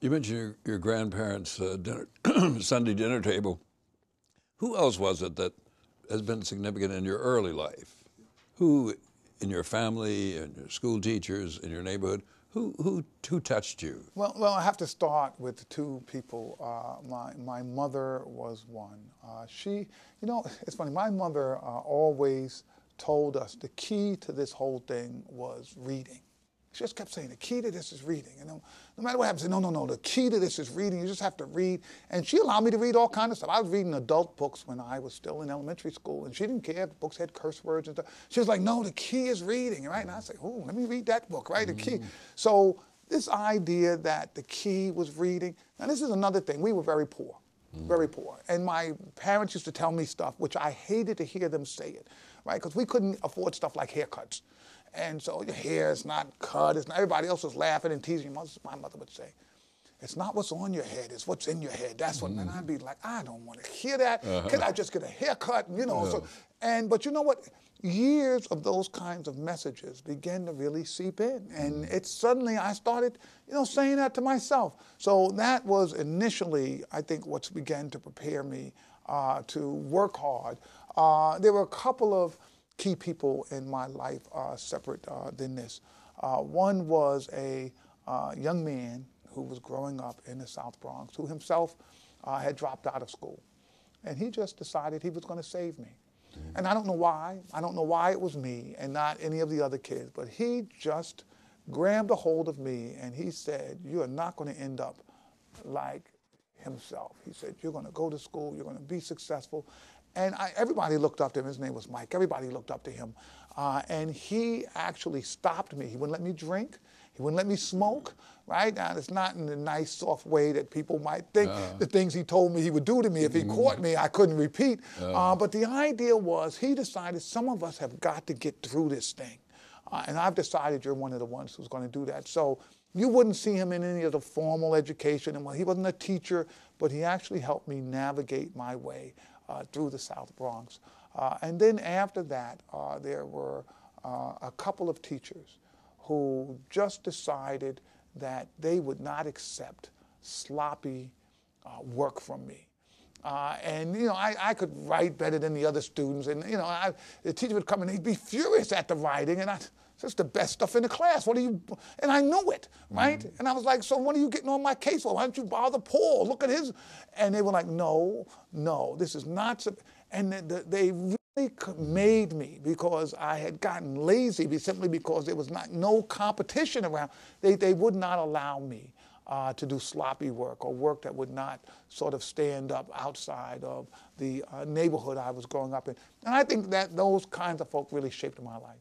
You mentioned your, your grandparents' uh, dinner, Sunday dinner table. Who else was it that has been significant in your early life? Who in your family and your school teachers in your neighborhood? Who, who, who touched you? Well, well, I have to start with two people. Uh, my, my mother was one. Uh, she, you know, it's funny, my mother uh, always told us the key to this whole thing was reading. She just kept saying, the key to this is reading. And no, no matter what happens, no, no, no, the key to this is reading. You just have to read. And she allowed me to read all kinds of stuff. I was reading adult books when I was still in elementary school, and she didn't care if books had curse words and stuff. She was like, no, the key is reading, right? And I say, oh, let me read that book, right? The key. Mm. So this idea that the key was reading. Now, this is another thing. We were very poor, mm. very poor. And my parents used to tell me stuff, which I hated to hear them say it, right? Because we couldn't afford stuff like haircuts. And so your hair is not cut. It's not, everybody else was laughing and teasing. Mother, My mother would say, it's not what's on your head, it's what's in your head. That's what, mm-hmm. and I'd be like, I don't want to hear that. Uh-huh. Can I just get a haircut? You know, so, and, but you know what? Years of those kinds of messages began to really seep in. And mm. it's suddenly, I started, you know, saying that to myself. So that was initially, I think, what's began to prepare me uh, to work hard. Uh, there were a couple of key people in my life uh, separate uh, than this. Uh, one was a uh, young man who was growing up in the South Bronx who himself uh, had dropped out of school. And he just decided he was going to save me. Mm-hmm. And I don't know why. I don't know why it was me and not any of the other kids, but he just grabbed a hold of me and he said, You are not going to end up like himself. He said, You're going to go to school, you're going to be successful, and I, everybody looked up to him. His name was Mike. Everybody looked up to him. Uh, and he actually stopped me. He wouldn't let me drink. He wouldn't let me smoke, right? Now, it's not in the nice, soft way that people might think uh, the things he told me he would do to me. If he caught me, I couldn't repeat. Uh, but the idea was he decided some of us have got to get through this thing. Uh, and I've decided you're one of the ones who's going to do that. So you wouldn't see him in any of the formal education. And well, he wasn't a teacher, but he actually helped me navigate my way through the South Bronx. Uh, and then after that, uh, there were a couple of teachers who just decided that they would not accept sloppy work from me. Uh, and you know, I, I could write better than the other students, and you know, I, the teacher would come and he'd be furious at the writing, and I, that's the best stuff in the class. What are you? And I knew it, right? Mm-hmm. And I was like, so what are you getting on my case for? Why don't you bother Paul? Look at his. And they were like, no, no, this is not. And they really made me because I had gotten lazy simply because there was not no competition around. They, they would not allow me uh, to do sloppy work or work that would not sort of stand up outside of the uh, neighborhood I was growing up in. And I think that those kinds of folk really shaped my life.